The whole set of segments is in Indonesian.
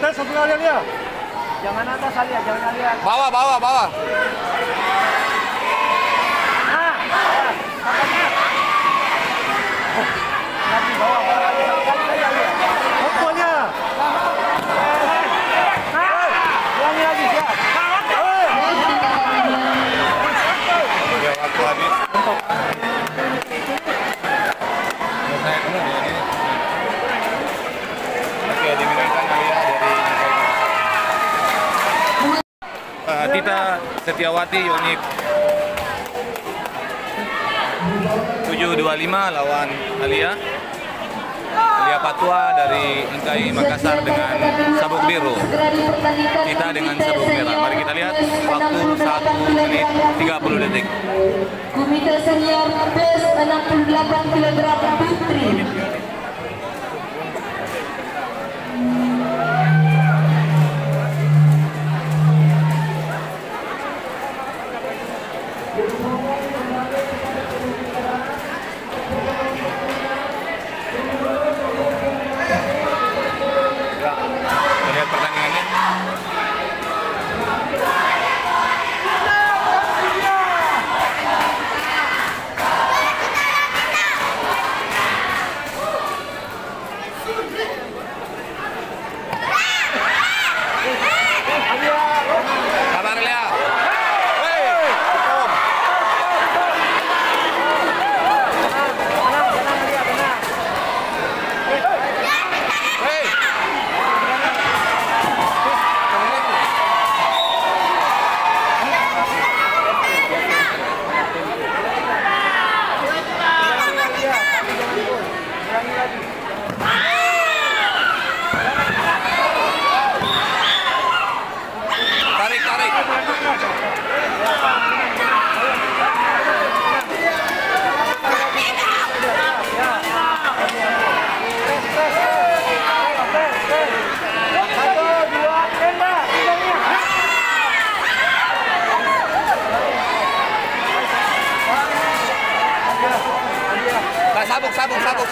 atas satu kali ya. Jangan atas kali jangan kali ya. bawa bawa. Nah, nah, nah, Setiawati Yonif 725 lawan Alia. Alia Patua dari Ingkai Makassar dengan sabuk biru. Kita dengan sabuk merah. Mari kita lihat waktu 1 menit 30 detik. Komite senior 68 kg putri.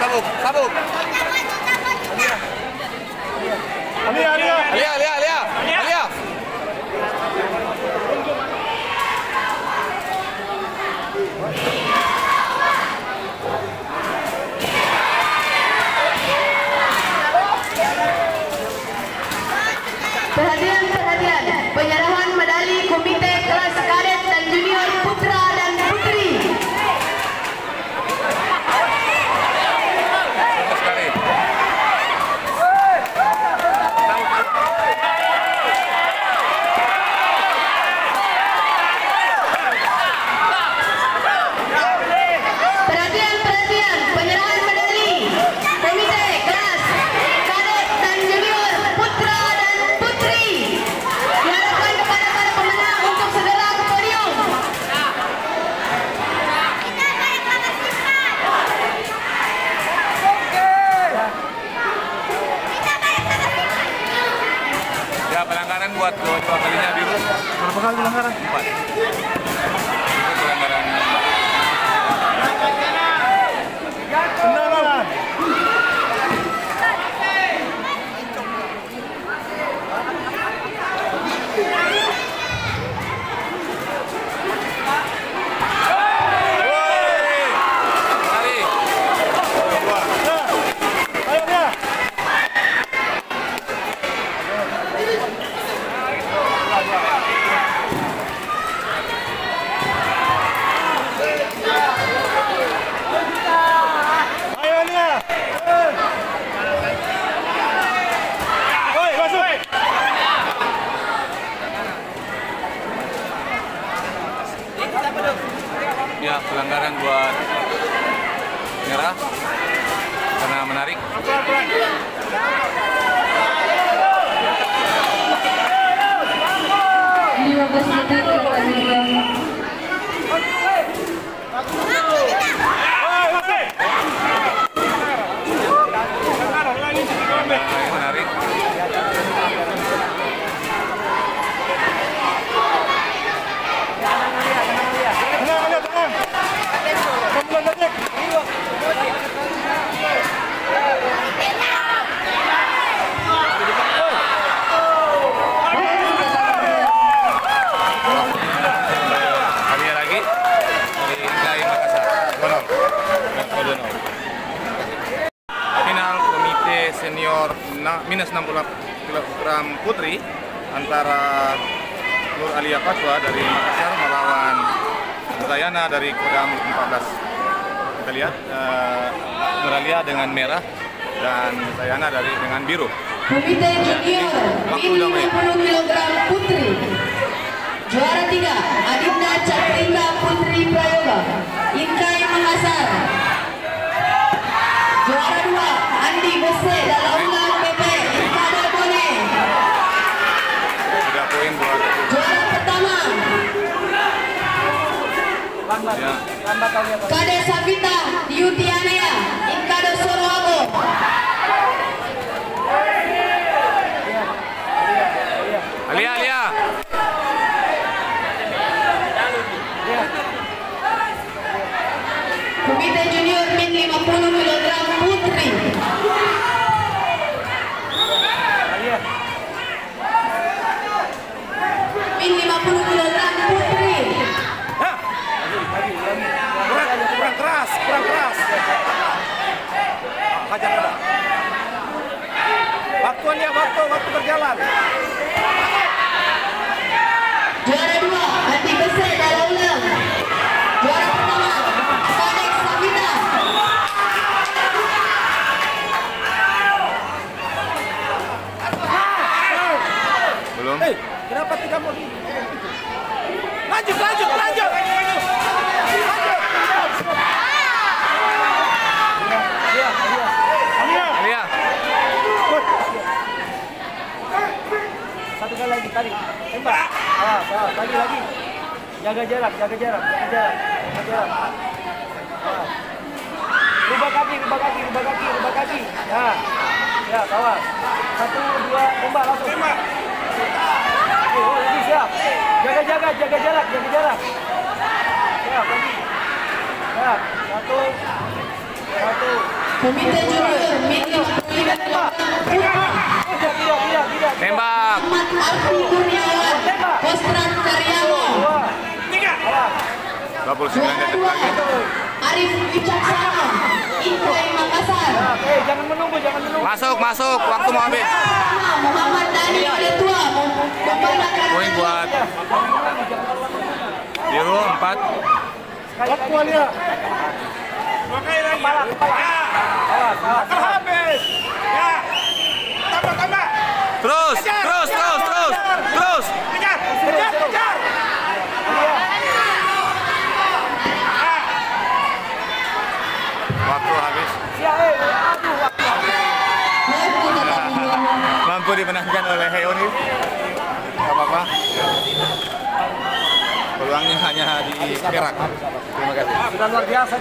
Sabuk, sabuk, senior minus 60 kg putri antara Nur Alia Patwa dari Makassar melawan Zayana dari Kodam 14. Kita lihat eh, Nur Alia dengan merah dan Zayana dari dengan biru. Komite Junior Waktu Min udah main. 50 kg Putri. Juara 3 Adinda Catrinda Putri Prayoga. Inkai Makassar. Kade Savita Yutianea Inkado Soroago. Alia, Alia. Komite Junior Min 50 kg Putri. Min 50 kg Alia, waktu, waktu berjalan. Juara dua, Andi Bese Dalaulang. Juara pertama, Kadek Sabina. Belum. Hei, kenapa tidak mau di... Lanjut, lanjut, lanjut. Lanjut. Alia, Alia. Alia. Alia. Satu kali lagi tarik. Tembak. Ah, ah, lagi lagi. Jaga jarak, jaga jarak, jaga jarak. Jaga jarak. Ah. Rubah kaki, rubah kaki, rubah kaki, rubah kaki. Ya. Ya, awas. Satu, dua, tembak langsung. Oke, oh, lagi siap. Jaga-jaga, jaga jarak, jaga jarak. Siap, lagi. Ya, satu. Satu. Komite Junior Pemilihan Tembak. Tidak, tidak, tidak, tidak. Tembak. Ahmad Alfi Kurniawan Kostrat Dua. Awas. 29 detik Dua lagi. Arif Wicaksana Inkai Makassar eh, jangan menunggu, jangan menunggu. Masuk, masuk. Waktu mau habis. Muhammad Dani Oletua Poin buat biru 4. Sekali lagi. Kepala, kepala. Habis. Ya. Tambah, tambah. Terus, terus, terus. Kejar, kejar, kejar. Waktu habis. Siap, eh. Mampu dimenangkan oleh Heoni. Gak apa-apa. Peluangnya hanya di Perak. Terima kasih. sudah luar biasa.